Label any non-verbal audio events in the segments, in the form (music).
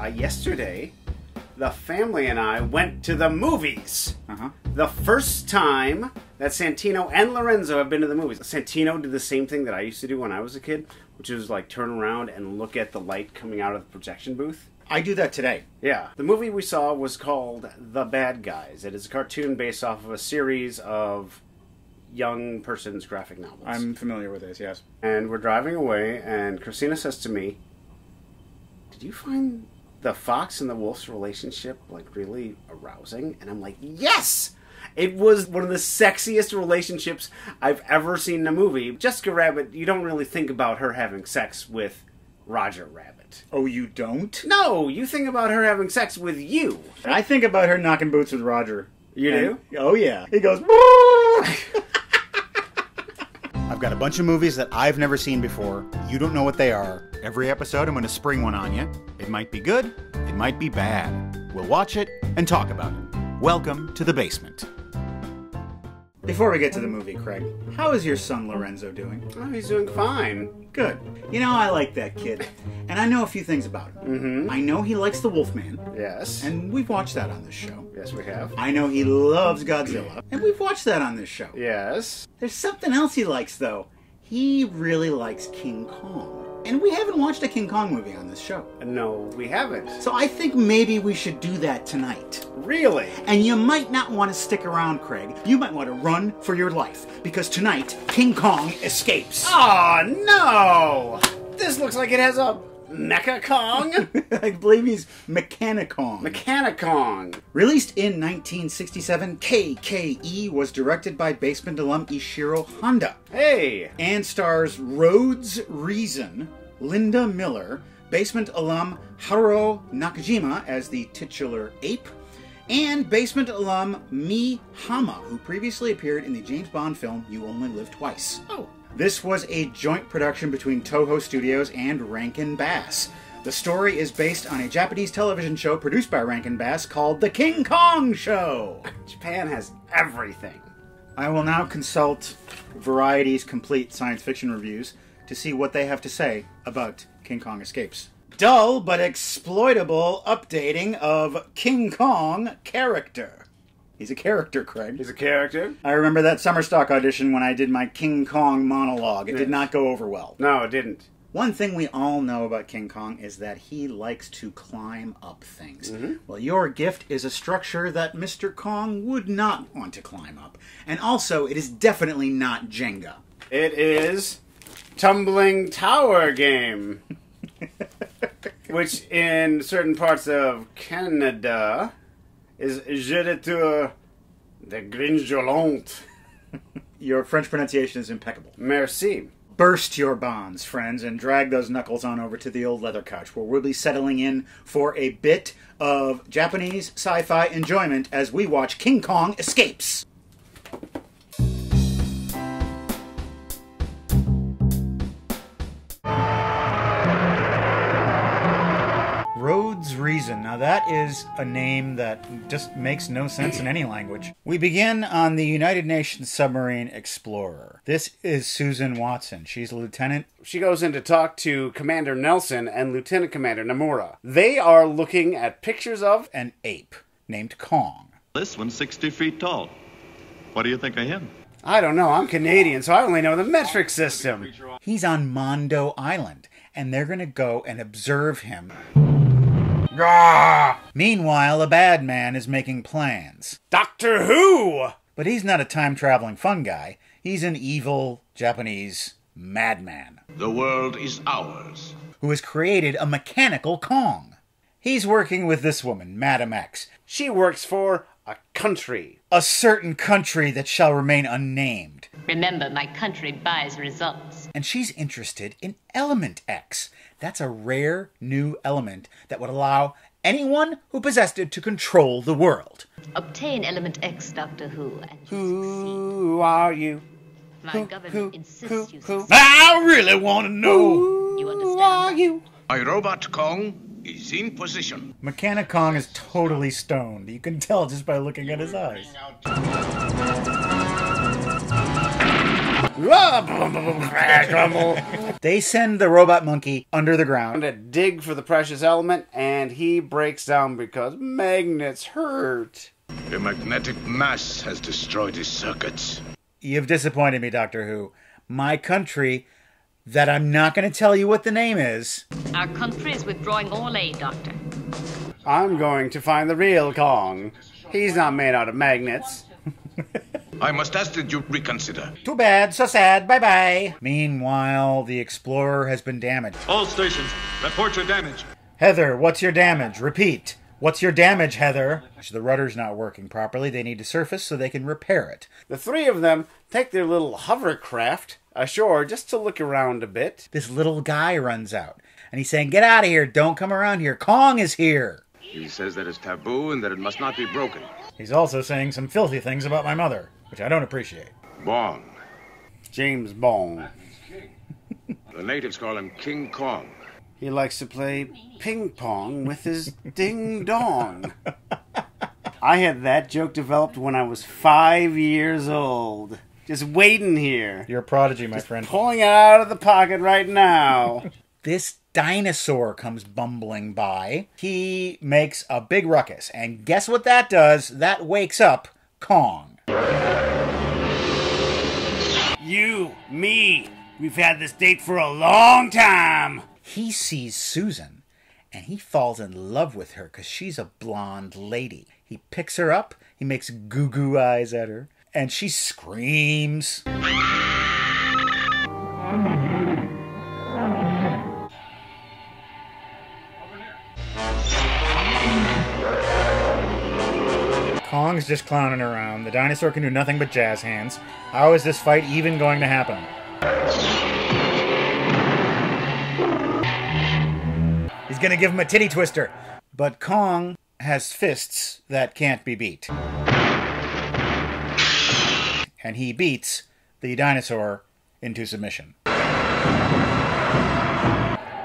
uh, yesterday, the family and I went to the movies. Uh-huh. The first time that Santino and Lorenzo have been to the movies. Santino did the same thing that I used to do when I was a kid, which was like turn around and look at the light coming out of the projection booth. I do that today. Yeah. The movie we saw was called The Bad Guys. It is a cartoon based off of a series of young person's graphic novels. I'm familiar with this, yes. and we're driving away, and Christina says to me, "Did you find the fox and the wolf's relationship like really arousing?" And I'm like, "Yes." It was one of the sexiest relationships I've ever seen in a movie. Jessica Rabbit, you don't really think about her having sex with Roger Rabbit. Oh, you don't? No, you think about her having sex with you. I think about her knocking boots with Roger. You And- do? Oh, yeah. He goes, (laughs) I've got a bunch of movies that I've never seen before. You don't know what they are. Every episode, I'm going to spring one on you. It might be good, it might be bad. We'll watch it and talk about it. Welcome to the basement. Before we get to the movie, Craig, how is your son Lorenzo doing? Oh, he's doing fine. Good. You know, I like that kid. And I know a few things about him. Mm-hmm. I know he likes the Wolfman, Yes. and we've watched that on this show. yes, we have. I know he loves Godzilla, and we've watched that on this show. Yes. There's something else he likes, though. He really likes King Kong. And we haven't watched a King Kong movie on this show. No, we haven't. So I think maybe we should do that tonight. Really? And you might not want to stick around, Craig. You might want to run for your life, because tonight, King Kong escapes. Oh no! This looks like it has a Mecha Kong? (laughs) I believe he's Mechani-Kong. Mechani-Kong. Released in 1967, KKE was directed by basement alum Ishiro Honda. Hey! and stars Rhodes Reason, Linda Miller, basement alum Haruo Nakajima as the titular ape, and basement alum Mi Hama, who previously appeared in the James Bond film You Only Live Twice. Oh. This was a joint production between Toho Studios and Rankin Bass. The story is based on a Japanese television show produced by Rankin Bass called The King Kong Show. (laughs) Japan has everything. I will now consult Variety's complete science fiction reviews to see what they have to say about King Kong Escapes. Dull but exploitable updating of King Kong character. He's a character, Craig. He's a character? I remember that summer stock audition when I did my King Kong monologue. It Yes. did not go over well. No, it didn't. One thing we all know about King Kong is that he likes to climb up things. Mm-hmm. Well, your gift is a structure that Mr. Kong would not want to climb up. And also, it is definitely not Jenga. It is Tumbling Tower Game. (laughs) which in certain parts of Canada is Je de tour de. Your French pronunciation is impeccable. Merci. Burst your bonds, friends, and drag those knuckles on over to the old leather couch where we'll be settling in for a bit of Japanese sci fi enjoyment as we watch King Kong Escapes. Reason. Now, that is a name that just makes no sense in any language. We begin on the United Nations Submarine Explorer. This is Susan Watson. She's a lieutenant. She goes in to talk to Commander Nelson and Lieutenant Commander Nomura. They are looking at pictures of An ape named Kong. This one's 60 feet tall. What do you think of him? I don't know, I'm Canadian, so I only know the metric system. He's on Mondo Island, and they're going to go and observe him. Meanwhile, a bad man is making plans. Doctor Who! But he's not a time traveling fun guy. He's an evil Japanese madman The world is ours. who has created a mechanical Kong. He's working with this woman, Madam X, She works for a country. a certain country that shall remain unnamed. Remember, my country buys results. And she's interested in Element X. That's a rare new element that would allow anyone who possessed it to control the world. Obtain Element X, Doctor Who, and you Who are you? succeed. My government insists you succeed. I really want to know. You Who understand? are you? My robot Kong is in position. Mechanic Kong is totally stoned. You can tell just by looking at his eyes. Crash, (laughs) rumble. They send the robot monkey under the ground. to dig for the precious element, and he breaks down because magnets hurt. The magnetic mass has destroyed his circuits. You've disappointed me, Doctor Who. My country, that I'm not going to tell you what the name is. Our country is withdrawing all aid, Doctor. I'm going to find the real Kong. He's not made out of magnets. (laughs) I must ask that you reconsider. Too bad, so sad, bye bye. Meanwhile, the Explorer has been damaged. All stations, report your damage. Heather, what's your damage? Repeat. What's your damage, Heather? The rudder's not working properly. They need to surface so they can repair it. The three of them take their little hovercraft ashore just to look around a bit. This little guy runs out and he's saying, Get out of here. Don't come around here. Kong is here. He says that it's taboo and that it must not be broken. He's also saying some filthy things about my mother, which I don't appreciate. Bong. James Bong. (laughs) The natives call him King Kong. He likes to play ping pong with his ding dong. I had that joke developed when I was five years old. Just waiting here. You're a prodigy, my friend. Pulling it out of the pocket right now. (laughs) This dinosaur comes bumbling by. He makes a big ruckus. And guess what that does? That wakes up Kong. You, me, we've had this date for a long time. He sees Susan and he falls in love with her because she's a blonde lady. He picks her up, he makes goo goo eyes at her, and she screams. Kong's just clowning around. The dinosaur can do nothing but jazz hands. How is this fight even going to happen? He's gonna give him a titty twister. But Kong has fists that can't be beat. And he beats the dinosaur into submission.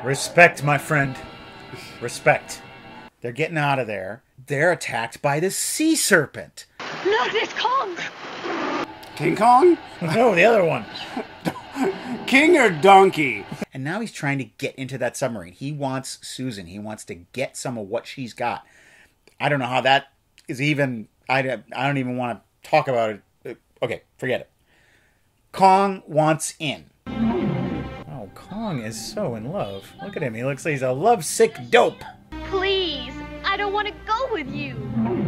Respect, my friend. Respect. They're getting out of there. They're attacked by the sea serpent. Look, there's Kong! King Kong? (laughs) No, the other one. (laughs) King or donkey? And now he's trying to get into that submarine. He wants Susan. He wants to get some of what she's got. I don't know how that is even. I don't, I don't even want to talk about it. Uh, Okay, forget it. Kong wants in. Oh, Kong is so in love. Look at him. He looks like he's a lovesick dope. Please, I don't want to go with you.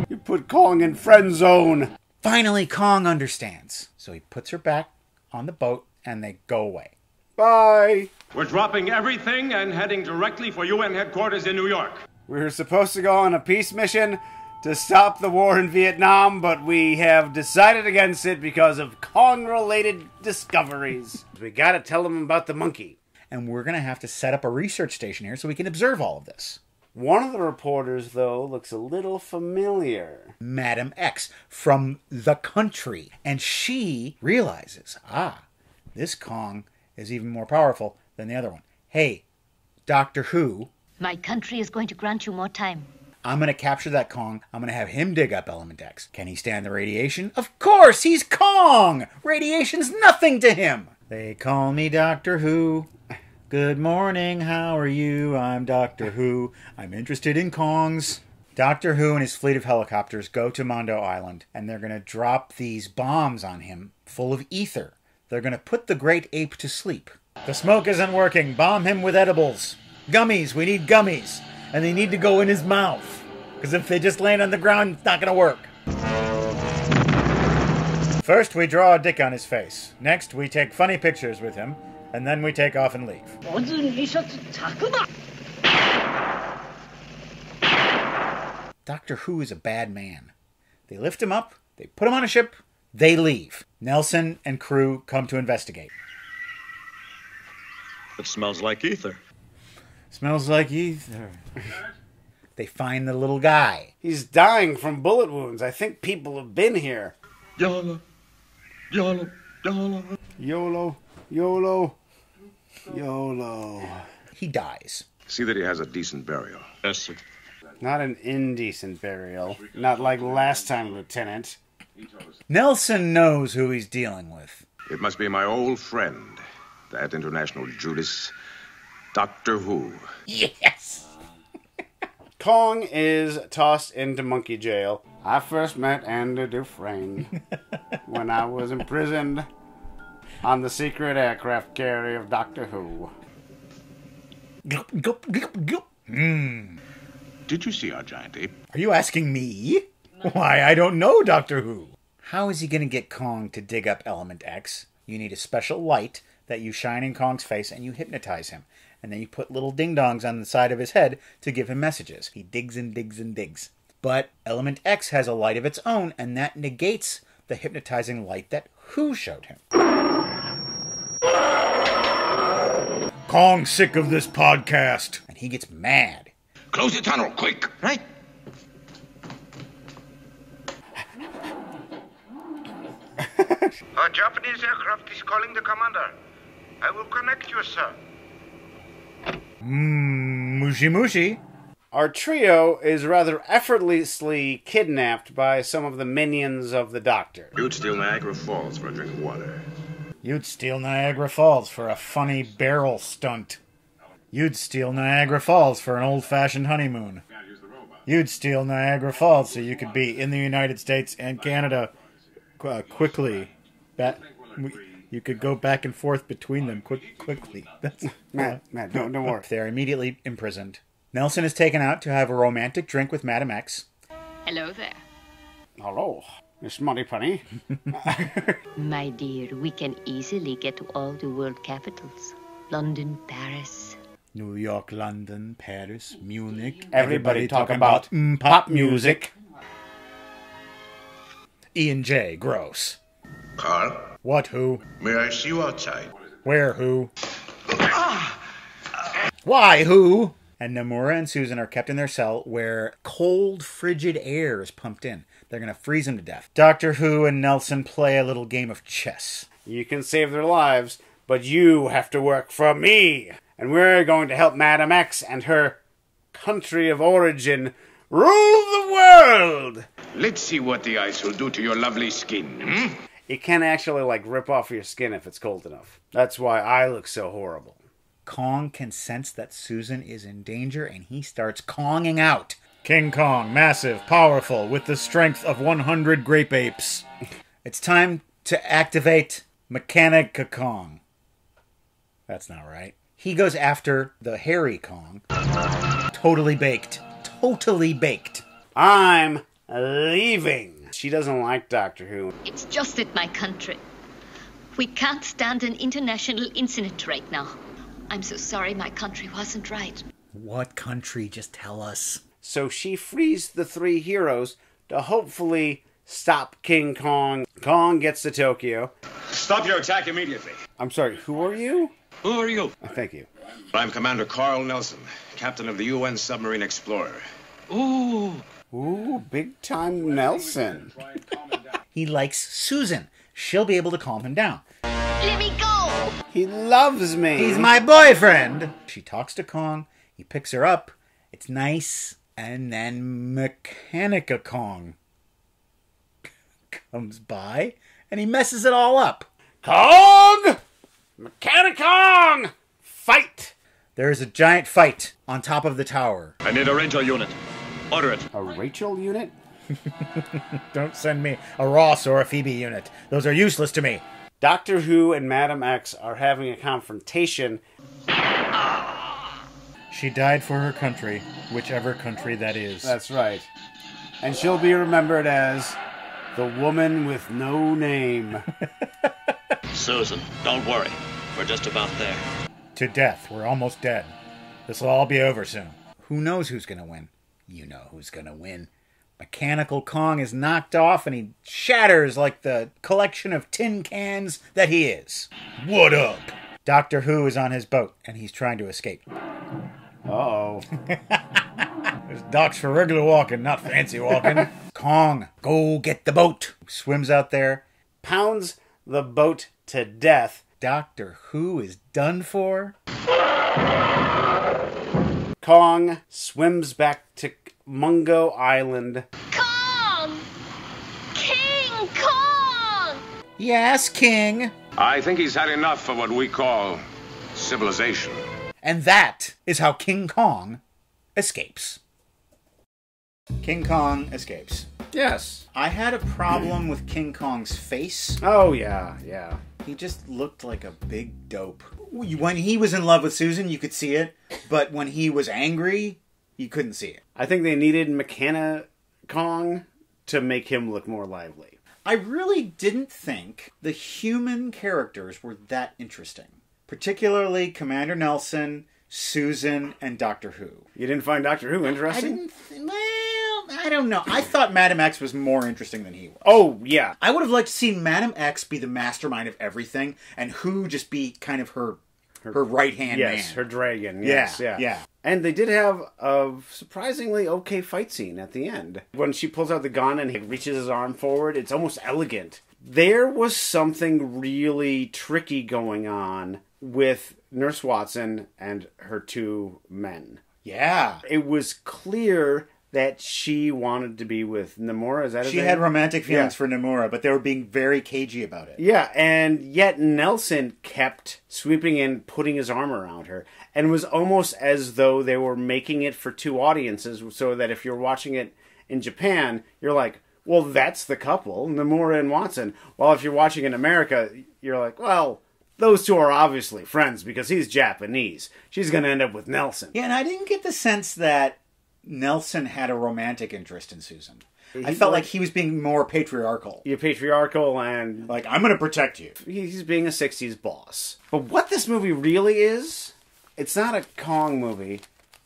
You put Kong in friend zone. Finally, Kong understands. So he puts her back on the boat and they go away. Bye. We're dropping everything and heading directly for UN headquarters in New York. We were supposed to go on a peace mission to stop the war in Vietnam, but we have decided against it because of Kong related discoveries. We gotta tell them about the monkey. And we're going to have to set up a research station here so we can observe all of this. One of the reporters, though, looks a little familiar. Madam X from the country. And she realizes, ah, this Kong is even more powerful than the other one. Hey, Doctor Who, My country is going to grant you more time. I'm going to capture that Kong. I'm going to have him dig up Element X. Can he stand the radiation? Of course, he's Kong! Radiation's nothing to him! They call me Doctor Who. Good morning, how are you? I'm Doctor Who. I'm interested in Kongs. Doctor Who and his fleet of helicopters go to Mondo Island, and they're going to drop these bombs on him full of ether. They're going to put the great ape to sleep. The smoke isn't working. Bomb him with edibles. Gummies. We need gummies. And they need to go in his mouth. Because if they just land on the ground, it's not going to work. First, we draw a dick on his face. Next, we take funny pictures with him. And then we take off and leave. Doctor Who is a bad man. They lift him up, they put him on a ship, they leave. Nelson and crew come to investigate. It smells like ether. Smells like ether. they find the little guy. He's dying from bullet wounds. I think people have been here. YOLO. YOLO. YOLO. YOLO, YOLO, YOLO. He dies. See that he has a decent burial. Yes, sir. Not an indecent burial. Not like last time, Lieutenant. Nelson knows who he's dealing with. It must be my old friend, that international Judas, Doctor Who. Yes! (laughs) Kong is tossed into monkey jail. I first met Andy Dufresne (laughs) when I was imprisoned on the secret aircraft carrier of Doctor Who. Gulp, gulp, gulp, gulp. Mmm. Did you see our giant ape? Are you asking me? Why, I don't know Doctor Who. How is he going to get Kong to dig up Element X? You need a special light that you shine in Kong's face and you hypnotize him. And then you put little ding dongs on the side of his head to give him messages. He digs and digs and digs. But Element X has a light of its own, and that negates the hypnotizing light that Who showed him. Kong's sick of this podcast. And he gets mad. Close the tunnel, quick! Right? (laughs) A Japanese aircraft is calling the commander. I will connect you, sir. Mmm, mushy mushy. Our trio is rather effortlessly kidnapped by some of the minions of the Doctor. You'd steal Niagara Falls for a drink of water. You'd steal Niagara Falls for a funny barrel stunt. You'd steal Niagara Falls for an old fashioned honeymoon. You'd steal Niagara Falls so you could be in the United States and Canada uh, quickly. That you could go back and forth between them quick, quickly. (laughs) That's Matt, Matt, don't, don't worry. They're immediately imprisoned. Nelson is taken out to have a romantic drink with Madam X. Hello there. Hello, Miss Moneypenny. (laughs) My dear, we can easily get to all the world capitals London, Paris. New York, London, Paris, Munich. Everybody talk about mm, pop music. Ian J. Gross. Carl, What who? may I see you outside? Where who? Ah! Why who? And Nomura and Susan are kept in their cell where cold, frigid air is pumped in. They're going to freeze them to death. Doctor Who and Nelson play a little game of chess. You can save their lives, but you have to work for me. And we're going to help Madam X and her country of origin rule the world. Let's see what the ice will do to your lovely skin. Hmm? It can actually like rip off your skin if it's cold enough. That's why I look so horrible. Kong can sense that Susan is in danger and he starts Konging out. King Kong, massive, powerful, with the strength of 100 grape apes. It's time to activate Mechanica Kong. That's not right. He goes after the hairy Kong. Totally baked. Totally baked. I'm leaving. She doesn't like Doctor Who. It's just that my country. We can't stand an international incident right now. I'm so sorry my country wasn't right. What country? Just tell us. So she frees the three heroes to hopefully stop King Kong. Kong gets to Tokyo. Stop your attack immediately. I'm sorry, who are you? Who are you? Oh, thank you. I'm Commander Carl Nelson, captain of the UN submarine Explorer. Ooh. Ooh, big time Nelson. He likes Susan. She'll be able to calm him down. Let me go! He loves me. He's my boyfriend. She talks to Kong. He picks her up. It's nice. And then Mechanica Kong comes by and he messes it all up. Kong! Mechanic Kong! Fight! There's a giant fight on top of the tower. I need a Rachel unit. Order it. A Rachel unit? (laughs) Don't send me a Ross or a Phoebe unit. Those are useless to me. Doctor Who and Madam X are having a confrontation. She died for her country, whichever country that is. That's right. And she'll be remembered as the woman with no name. (laughs) Susan, don't worry. We're just about there. to death. We're almost dead. This will all be over soon. Who knows who's going to win? You know who's going to win. Mechanical Kong is knocked off and he shatters like the collection of tin cans that he is. What up? Doctor Who is on his boat and he's trying to escape. Uh-oh. (laughs) There's docks for regular walking, not fancy walking. (laughs) Kong, go get the boat. Swims out there. Pounds the boat to death. Doctor Who is done for. Kong swims back to Mondo Island. Kong! King Kong! Yes, King. I think he's had enough of what we call civilization. And that is how King Kong escapes. King Kong escapes. Yes. I had a problem with King Kong's face. Oh yeah, yeah. He just looked like a big dope. When he was in love with Susan, you could see it, but when he was angry, you couldn't see it. I think they needed McKenna Kong to make him look more lively. I really didn't think the human characters were that interesting, particularly Commander Nelson, Susan, and Doctor Who. You didn't find Doctor Who interesting? I didn't. Th- well, I don't know. I thought Madam X was more interesting than he was. Oh yeah. I would have liked to see Madam X be the mastermind of everything, and Who just be kind of her her, right hand Yes, man. her dragon. Yes, Yeah, yeah, yeah. And they did have a surprisingly okay fight scene at the end. When she pulls out the gun and he reaches his arm forward, it's almost elegant. There was something really tricky going on with Nurse Watson and her two men. yeah. It was clear that she wanted to be with Nomura. Is that She name? had romantic feelings Yeah. for Nomura, but they were being very cagey about it. Yeah, and yet Nelson kept sweeping in, putting his arm around her, and was almost as though they were making it for two audiences, so that if you're watching it in Japan, you're like, well, that's the couple, Nomura and Watson. While if you're watching in America, you're like, well, those two are obviously friends because he's Japanese. She's going to end up with Nelson. Yeah, and I didn't get the sense that Nelson had a romantic interest in Susan. I He- felt like he was being more patriarchal. You're patriarchal and Like, I'm going to protect you. he's being a 60s boss. But what this movie really is, it's not a Kong movie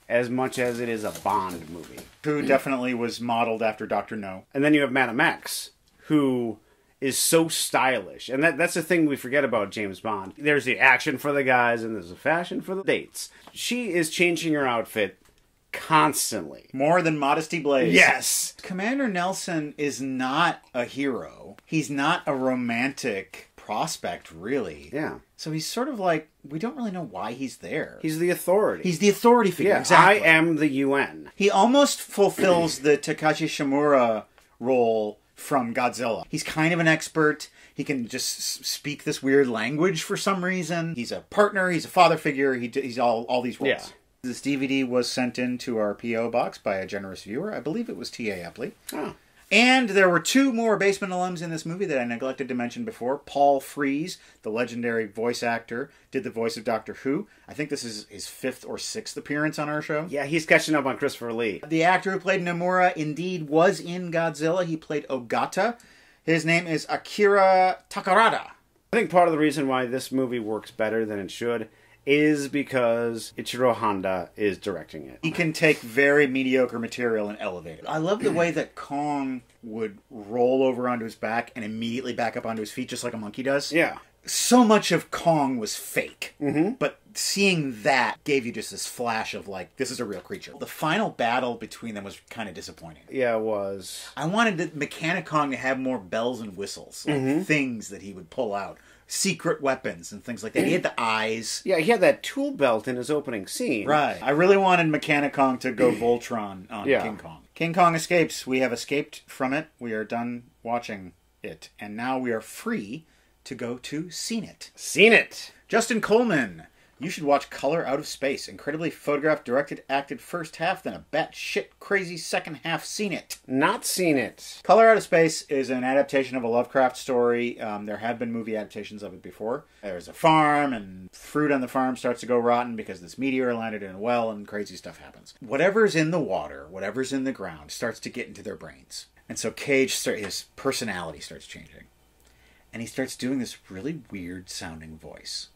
as much as it is a Bond movie. Who definitely was modeled after Dr. No. And then you have Madame X, who is so stylish. And that, that's the thing we forget about James Bond. There's the action for the guys and there's the fashion for the dates. She is changing her outfit constantly. More than Modesty Blaise. Yes. Commander Nelson is not a hero. He's not a romantic prospect, really. Yeah. So he's sort of like, we don't really know why he's there. He's the authority. He's the authority figure. yeah, exactly. I am the UN. He almost fulfills the Takashi Shimura role from Godzilla. He's kind of an expert. He can just speak this weird language for some reason. He's a partner. He's a father figure. He, he's all all these roles. Yeah. This DVD was sent in to our PO box by a generous viewer. I believe it was T.A. Epley. Oh. And there were two more basement alums in this movie that I neglected to mention before. Paul Frees, the legendary voice actor, did the voice of Doctor Who. I think this is his fifth or sixth appearance on our show. Yeah, he's catching up on Christopher Lee. The actor who played Nomura indeed was in Godzilla. He played Ogata. His name is Akira Takarada. I think part of the reason why this movie works better than it should is because Ishiro Honda is directing it. He can take very mediocre material and elevate it. I love the way that Kong would roll over onto his back and immediately back up onto his feet just like a monkey does. Yeah. So much of Kong was fake. Mm-hmm. But seeing that gave you just this flash of like, this is a real creature. The final battle between them was kind of disappointing. Yeah, it was. I wanted the Mechanic Kong to have more bells and whistles, like things that he would pull out, secret weapons and things like that. He had the eyes. Yeah, he had that tool belt in his opening scene. Right. I really wanted Mechanic Kong to go (clears throat) Voltron on Yeah. King Kong. King Kong escapes. We have escaped from it. We are done watching it. And now we are free to go to Seen It. Seen it. Justin Coleman. You should watch Color Out of Space. Incredibly photographed, directed, acted first half, then a batshit crazy second half. Seen It. Not seen it. Color Out of Space is an adaptation of a Lovecraft story. Um, there have been movie adaptations of it before. There's a farm, and fruit on the farm starts to go rotten because this meteor landed in a well, and crazy stuff happens. Whatever's in the water, whatever's in the ground, starts to get into their brains. And so Cage, his personality starts changing. And he starts doing this really weird sounding voice.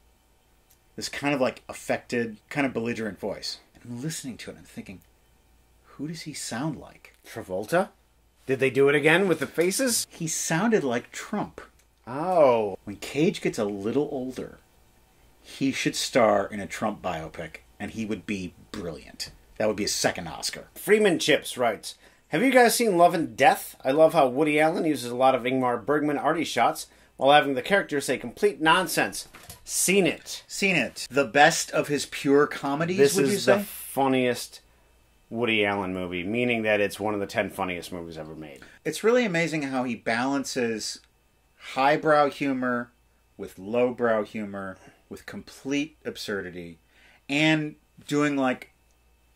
This kind of like affected, kind of belligerent voice. And I'm listening to it and I'm thinking, who does he sound like? Travolta? Did they do it again with the faces? He sounded like Trump. Oh. When Cage gets a little older, he should star in a Trump biopic, and he would be brilliant. That would be his second Oscar. Freeman Chips writes Have you guys seen Love and Death? I love how Woody Allen uses a lot of Ingmar Bergman arty shots while having the characters say complete nonsense. Seen it. Seen it. The best of his pure comedies, This would you is the say? funniest Woody Allen movie, meaning that it's one of the 10 funniest movies ever made. It's really amazing how he balances highbrow humor with lowbrow humor, with complete absurdity, and doing like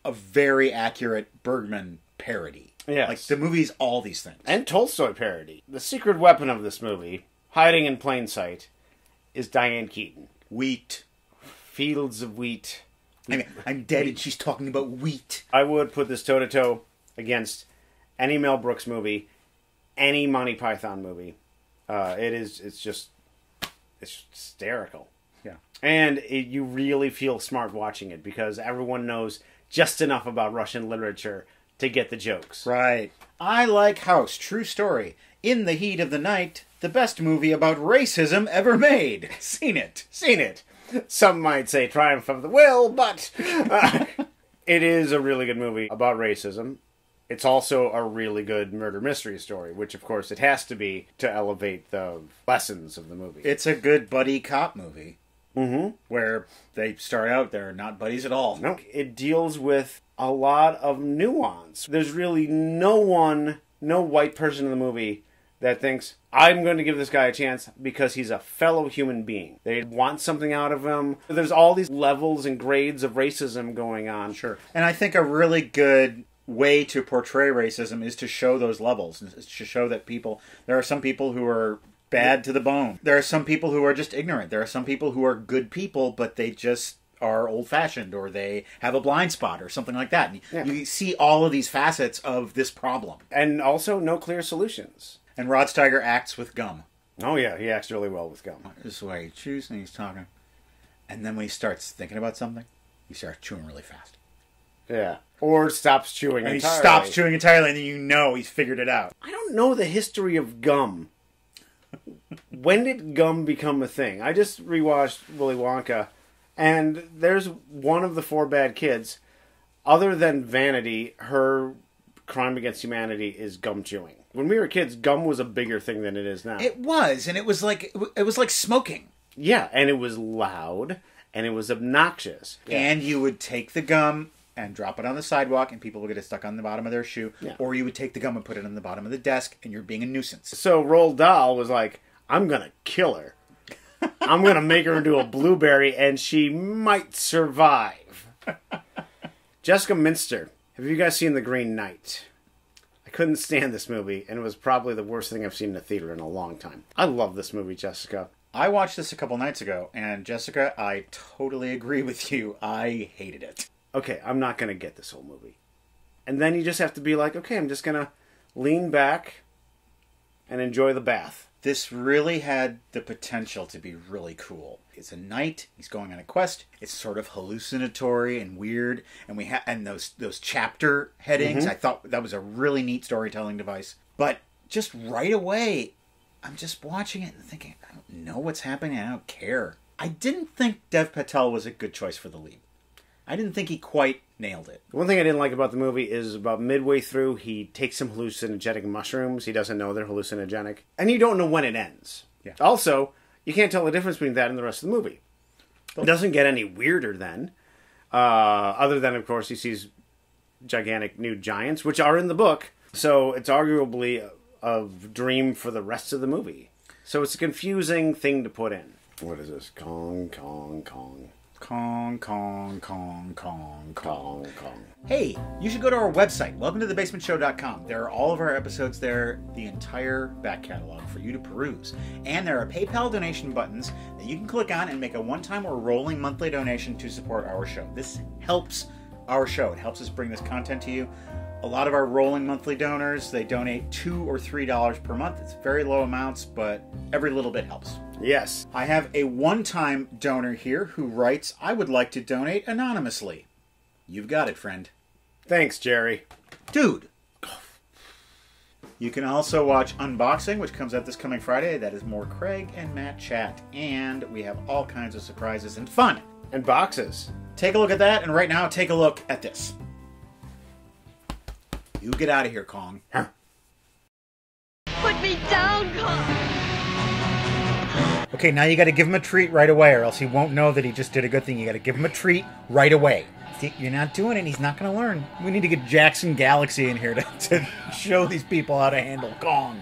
a very accurate Bergman parody. Yes. Like the movie's all these things. and Tolstoy parody. The secret weapon of this movie, hiding in plain sight, is Diane Keaton. Wheat. Fields of wheat. I mean, I'm dead and she's talking about wheat. I would put this toe to toe against any Mel Brooks movie, any Monty Python movie. Uh, it is. It's just. It's hysterical. Yeah. And it, you really feel smart watching it because everyone knows just enough about Russian literature to get the jokes. Right. I like House. True story. In the heat of the night, the best movie about racism ever made. (laughs) Seen it. Seen it. Some might say Triumph of the Will, but uh, (laughs) it is a really good movie about racism. It's also a really good murder mystery story, which of course it has to be to elevate the lessons of the movie. It's a good buddy cop movie mm-hmm. where they start out they're not buddies at all. No, it deals with a lot of nuance. There's really no one, no white person in the movie that thinks, I'm going to give this guy a chance because he's a fellow human being. They want something out of him. There's all these levels and grades of racism going on. Sure. And I think a really good way to portray racism is to show those levels, is to show that people, there are some people who are bad to the bone. There are some people who are just ignorant. There are some people who are good people, but they just are old fashioned or they have a blind spot or something like that. Yeah. You see all of these facets of this problem. And also, no clear solutions. And Rod Steiger acts with gum. Oh, yeah, he acts really well with gum. This is way he chews and he's talking. And then when he starts thinking about something, he starts chewing really fast. Yeah. Or stops chewing And he stops chewing entirely, and then you know he's figured it out. I don't know the history of gum. when did gum become a thing? I just rewatched Willy Wonka, and there's one of the four bad kids. Other than Vanity, her crime against humanity is gum chewing. When we were kids, gum was a bigger thing than it is now. It was, and it was like it was like smoking. yeah, and it was loud and it was obnoxious. And you would take the gum and drop it on the sidewalk, and people would get it stuck on the bottom of their shoe. Yeah. Or you would take the gum and put it on the bottom of the desk, and you're being a nuisance. So Roald Dahl was like, I'm gonna kill her. I'm gonna make her into a blueberry and she might survive. (laughs) Jessica Minster. Have you guys seen The Green Knight? I couldn't stand this movie, and it was probably the worst thing I've seen in a theater in a long time. I love this movie, Jessica. I watched this a couple nights ago, and Jessica, I totally agree with you. I hated it. Okay, I'm not gonna get this whole movie. And then you just have to be like, okay, I'm just gonna lean back and enjoy the bath. This really had the potential to be really cool. It's a knight. He's going on a quest. It's sort of hallucinatory and weird, and we have and those those chapter headings. Mm-hmm. I thought that was a really neat storytelling device. But just right away, I'm just watching it and thinking, I don't know what's happening. I don't care. I didn't think Dev Patel was a good choice for the lead. I didn't think he quite nailed it. One thing I didn't like about the movie is about midway through, he takes some hallucinogenic mushrooms. He doesn't know they're hallucinogenic. And you don't know when it ends. Yeah. Also, you can't tell the difference between that and the rest of the movie. It doesn't get any weirder then. Uh, other than, of course, he sees gigantic new giants, which are in the book. So it's arguably a, a dream for the rest of the movie. So it's a confusing thing to put in. What is this? Kong, Kong, Kong, Kong, Kong, Kong, Kong, Kong. Kong. Hey, you should go to our website, welcome to thebasementshow.com. There are all of our episodes there, the entire back catalog for you to peruse. And there are PayPal donation buttons that you can click on and make a one time or rolling monthly donation to support our show. This helps our show, it helps us bring this content to you. A lot of our rolling monthly donors, they donate two or three dollars per month. It's very low amounts, but every little bit helps. Yes. I have a one time donor here who writes, I would like to donate anonymously. You've got it, friend. Thanks, Jerry. Dude! You can also watch Unboxing, which comes out this coming Friday. That is more Craig and Matt chat. And we have all kinds of surprises and fun. And boxes. Take a look at that, and right now, take a look at this. You get out of here, Kong. Put me down, Kong. Okay, now you gotta give him a treat right away, or else he won't know that he just did a good thing. You gotta give him a treat right away. See, You're not doing it, he's not gonna learn. We need to get Jackson Galaxy in here to, (laughs) to show these people how to handle Kong.